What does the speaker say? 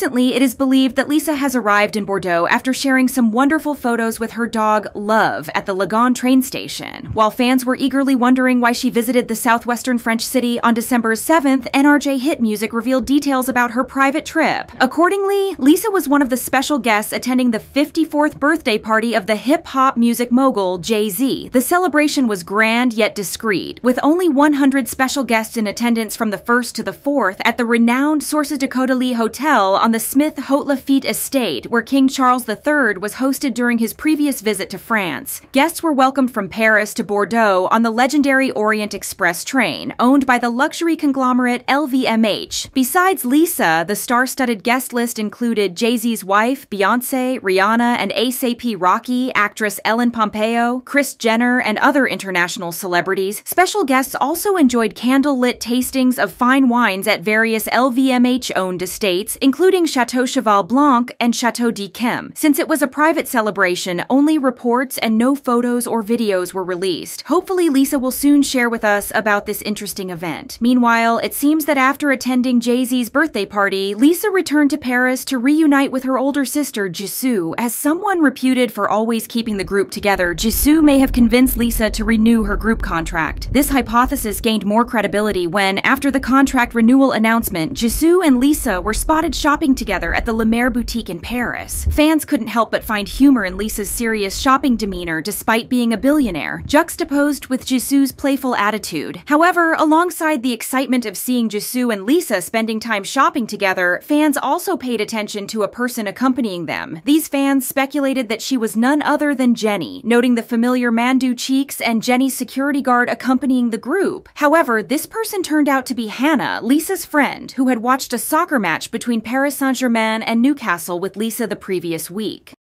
Recently, it is believed that Lisa has arrived in Bordeaux after sharing some wonderful photos with her dog, Love, at the Lagon train station. While fans were eagerly wondering why she visited the southwestern French city on December 7th, NRJ Hit Music revealed details about her private trip. Accordingly, Lisa was one of the special guests attending the 54th birthday party of the hip hop music mogul Jay Z. The celebration was grand yet discreet, with only 100 special guests in attendance from the 1st to the 4th at the renowned Sources de Caudalie Hotel on the Smith Haut Lafitte estate, where King Charles III was hosted during his previous visit to France. Guests were welcomed from Paris to Bordeaux on the legendary Orient Express train, owned by the luxury conglomerate LVMH. Besides Lisa, the star studded guest list included Jay Z's wife, Beyonce, Rihanna, and ASAP Rocky, actress Ellen Pompeo, Kris Jenner, and other international celebrities. Special guests also enjoyed candlelit tastings of fine wines at various LVMH owned estates, including Chateau Cheval Blanc and Chateau d'Yquem. Since it was a private celebration, only reports and no photos or videos were released. Hopefully, Lisa will soon share with us about this interesting event. Meanwhile, it seems that after attending Jay Z's birthday party, Lisa returned to Paris to reunite with her older sister, Jisoo. As someone reputed for always keeping the group together, Jisoo may have convinced Lisa to renew her group contract. This hypothesis gained more credibility when, after the contract renewal announcement, Jisoo and Lisa were spotted shopping together at the Lemaire boutique in Paris. Fans couldn't help but find humor in Lisa's serious shopping demeanor despite being a billionaire, juxtaposed with Jisoo's playful attitude. However, alongside the excitement of seeing Jisoo and Lisa spending time shopping together, fans also paid attention to a person accompanying them. These fans speculated that she was none other than Jennie, noting the familiar Mandu cheeks and Jennie's security guard accompanying the group. However, this person turned out to be Hannah, Lisa's friend, who had watched a soccer match between Paris Saint Germain and Newcastle with Lisa the previous week.